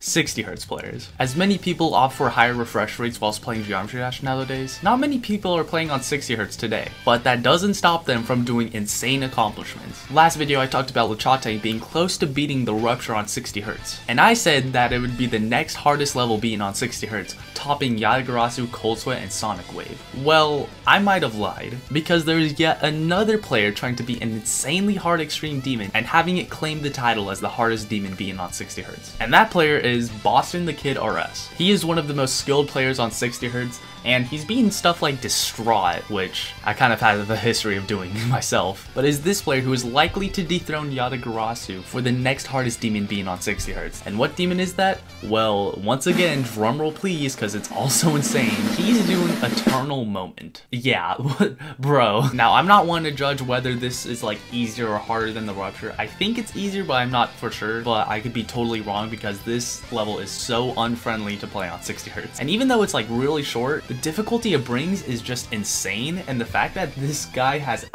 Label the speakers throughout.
Speaker 1: 60 Hz players. As many people opt for higher refresh rates whilst playing Geometry Dash nowadays, not many people are playing on 60 Hz today, but that doesn't stop them from doing insane accomplishments. Last video I talked about Lechate being close to beating the Rupture on 60 Hz, and I said that it would be the next hardest level beaten on 60 Hz, topping Yatagarasu, Cold Sweat, and Sonic Wave. Well, I might have lied, because there is yet another player trying to beat an insanely hard Extreme Demon and having it claim the title as the hardest demon beaten on 60 Hz. And that player is Boston the Kid RS. He is one of the most skilled players on 60Hz, and he's beaten stuff like Distraught, which I kind of have a history of doing myself, but is this player who is likely to dethrone Yatagarasu for the next hardest demon being on 60Hz. And what demon is that? Well, once again, drumroll please, because it's also insane. He's doing Eternal Moment. Yeah, bro. Now, I'm not one to judge whether this is like easier or harder than the Rupture. I think it's easier, but I'm not for sure, but I could be totally wrong because this level is so unfriendly to play on 60 Hz. And even though it's like really short, the difficulty it brings is just insane. And the fact that this guy has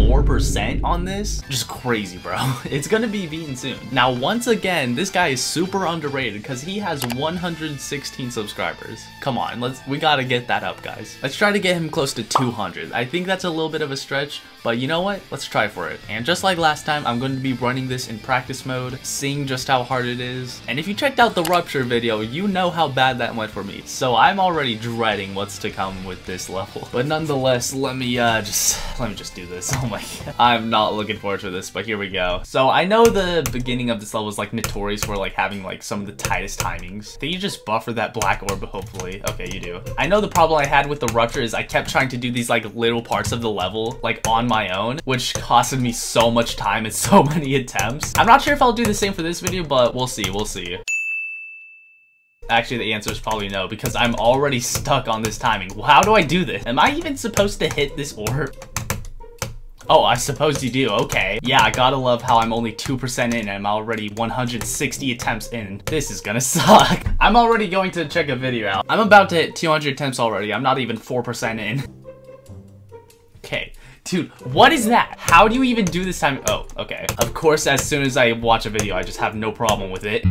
Speaker 1: 84% on this, just crazy, bro. It's gonna be beaten soon. Now, once again, this guy is super underrated because he has 116 subscribers. Come on, let's we gotta get that up, guys. Let's try to get him close to 200. I think that's a little bit of a stretch, but you know what? Let's try for it. And just like last time, I'm going to be running this in practice mode, seeing just how hard it is. And if you checked out the Rupture video, you know how bad that went for me. So I'm already dreading what's to come with this level. But nonetheless, let me uh, just, let me just do this. Oh my god. I'm not looking forward to this, but here we go. So I know the beginning of this level is like notorious for like having like some of the tightest timings. Think you just buffer that black orb, hopefully. Okay, you do. I know the problem I had with the Rupture is I kept trying to do these like little parts of the level, like on my own, which costed me so much time and so many attempts. I'm not sure if I'll do the same for this video, but we'll see, we'll see. Actually, the answer is probably no, because I'm already stuck on this timing. How do I do this? Am I even supposed to hit this orb? Oh, I suppose you do, okay. Yeah, I gotta love how I'm only 2% in and I'm already 160 attempts in. This is gonna suck. I'm already going to check a video out. I'm about to hit 200 attempts already. I'm not even 4% in. Okay. Dude, what is that? How do you even do this time? Oh, okay. Of course, as soon as I watch a video, I just have no problem with it.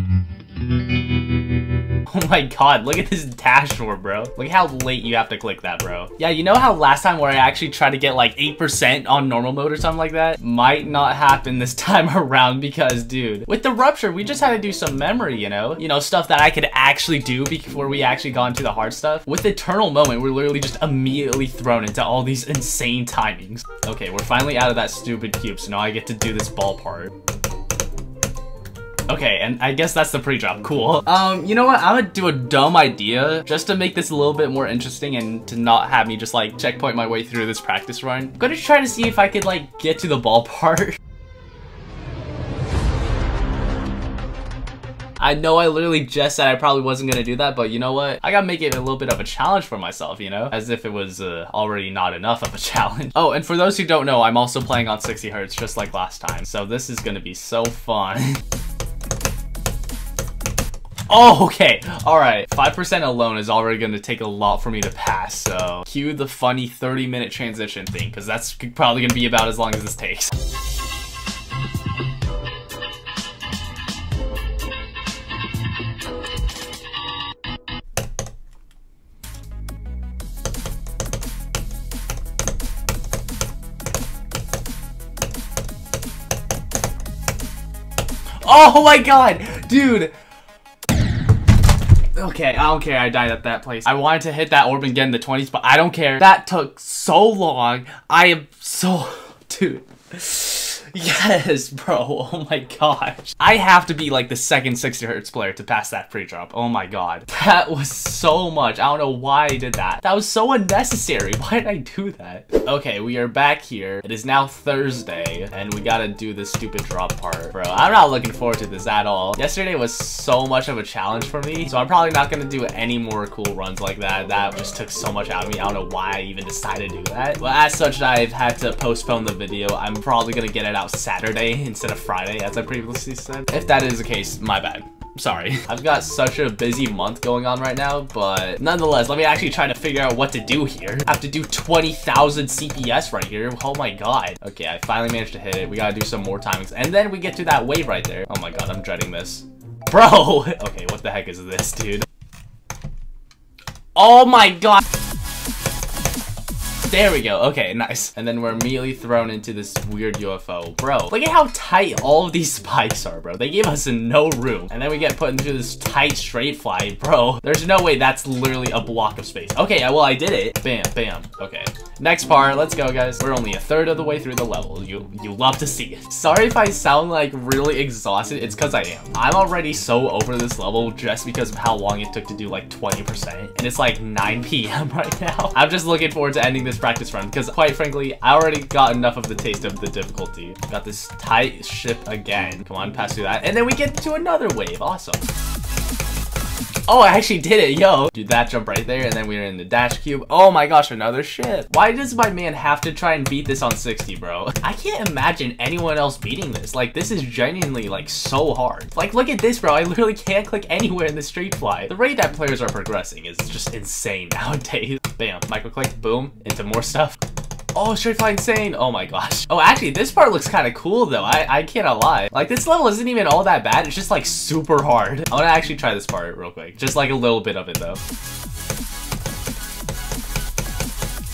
Speaker 1: Oh my god, look at this dash orb, bro. Look how late you have to click that, bro. Yeah, you know how last time where I actually tried to get like 8% on normal mode or something like that? Might not happen this time around because, dude, with the Rupture, we just had to do some memory, you know? You know, stuff that I could actually do before we actually got into the hard stuff. With Eternal Moment, we're literally just immediately thrown into all these insane timings. Okay, we're finally out of that stupid cube, so now I get to do this ball part. Okay, and I guess that's the pre-drop. Cool. Um, you know what? I'm gonna do a dumb idea just to make this a little bit more interesting and to not have me just like checkpoint my way through this practice run. I'm gonna try to see if I could like get to the ball part. I know I literally just said I probably wasn't gonna do that, but you know what? I gotta make it a little bit of a challenge for myself, you know? As if it was uh, already not enough of a challenge. Oh, and for those who don't know, I'm also playing on 60 Hz just like last time. So this is gonna be so fun. Oh, okay. All right. 5% alone is already going to take a lot for me to pass. So cue the funny 30 minute transition thing because that's probably going to be about as long as this takes. Oh my god, dude. Okay, I don't care. I died at that place. I wanted to hit that orb and get in the 20s, but I don't care. That took so long. I am so... Dude. Yes, bro. Oh my gosh. I have to be like the second 60 hertz player to pass that pre-drop. Oh my god. That was so much. I don't know why I did that. That was so unnecessary. Why did I do that? Okay, we are back here. It is now Thursday, and we gotta do this stupid drop part. Bro, I'm not looking forward to this at all. Yesterday was so much of a challenge for me, so I'm probably not gonna do any more cool runs like that. That just took so much out of me. I don't know why I even decided to do that. Well, as such, I've had to postpone the video. I'm probably gonna get it Saturday instead of Friday, as I previously said. If that is the case, my bad. Sorry. I've got such a busy month going on right now, but nonetheless, let me actually try to figure out what to do here. I have to do 20,000 CPS right here. Oh my god. Okay, I finally managed to hit it. We gotta do some more timings. And then we get to that wave right there. Oh my god, I'm dreading this. Bro! Okay, what the heck is this, dude? Oh my god! There we go. Okay, nice. And then we're immediately thrown into this weird UFO. Bro, look at how tight all of these spikes are, bro. They gave us no room. And then we get put into this tight straight fly. Bro, there's no way that's literally a block of space. Okay, well, I did it. Bam, bam. Okay. Next part, let's go guys. We're only a third of the way through the level. You you love to see it. Sorry if I sound like really exhausted, it's because I am. I'm already so over this level just because of how long it took to do like 20%. And it's like 9 p.m. right now. I'm just looking forward to ending this practice run because quite frankly, I already got enough of the taste of the difficulty. Got this tight ship again. Come on, pass through that. And then we get to another wave. Awesome. Oh, I actually did it, yo. Do that jump right there, and then we are in the dash cube. Oh my gosh, another ship. Why does my man have to try and beat this on 60, bro? I can't imagine anyone else beating this. Like, this is genuinely, like, so hard. Like, look at this, bro. I literally can't click anywhere in the straight fly. The rate that players are progressing is just insane nowadays. Bam, micro click, boom, into more stuff. Oh, Straight Fly Insane. Oh my gosh. Oh, actually, this part looks kind of cool though. I, I cannot lie. Like, this level isn't even all that bad. It's just like super hard. I want to actually try this part real quick. Just like a little bit of it though.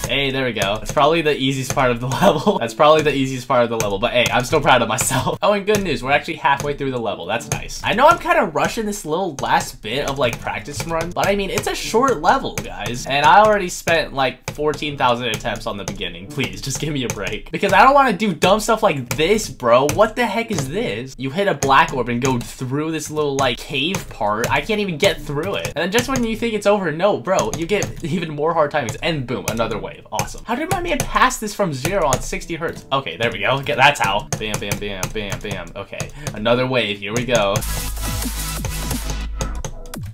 Speaker 1: Hey, there we go. That's probably the easiest part of the level. That's probably the easiest part of the level, but hey, I'm still proud of myself. Oh, and good news, we're actually halfway through the level. That's nice. I know I'm kind of rushing this little last bit of like practice run, but I mean, it's a short level, guys. And I already spent like 14,000 attempts on the beginning. Please, just give me a break. Because I don't want to do dumb stuff like this, bro. What the heck is this? You hit a black orb and go through this little like cave part. I can't even get through it. And then just when you think it's over, no, bro, you get even more hard timings. And boom, another wave wave. Awesome. How did my man pass this from zero on 60 hertz? Okay, there we go. Okay, that's how. Bam, bam, bam, bam, bam. Okay, another wave. Here we go.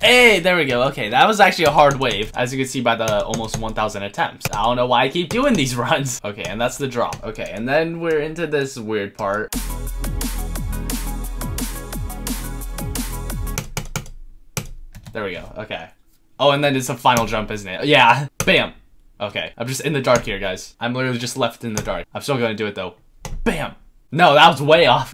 Speaker 1: Hey, there we go. Okay, that was actually a hard wave, as you can see by the almost 1,000 attempts. I don't know why I keep doing these runs. Okay, and that's the drop. Okay, and then we're into this weird part. There we go. Okay. Oh, and then it's a final jump, isn't it? Yeah. Bam. Okay, I'm just in the dark here, guys. I'm literally just left in the dark. I'm still gonna do it, though. Bam! No, that was way off.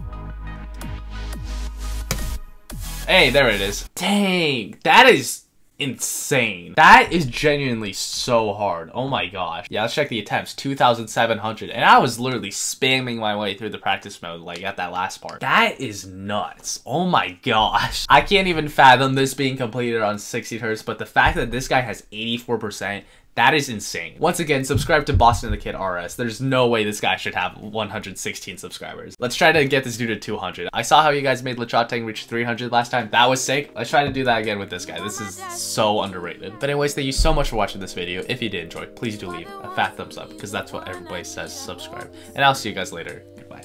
Speaker 1: Hey, there it is. Dang, that is insane. That is genuinely so hard. Oh my gosh. Yeah, let's check the attempts. 2,700. And I was literally spamming my way through the practice mode, like, at that last part. That is nuts. Oh my gosh. I can't even fathom this being completed on 60 hertz, but the fact that this guy has 84%, that is insane. Once again, subscribe to Boston the Kid RS. There's no way this guy should have 116 subscribers. Let's try to get this dude to 200. I saw how you guys made Lechotang reach 300 last time. That was sick. Let's try to do that again with this guy. This is so underrated. But anyways, thank you so much for watching this video. If you did enjoy, please do leave a fat thumbs up because that's what everybody says, subscribe. And I'll see you guys later. Goodbye.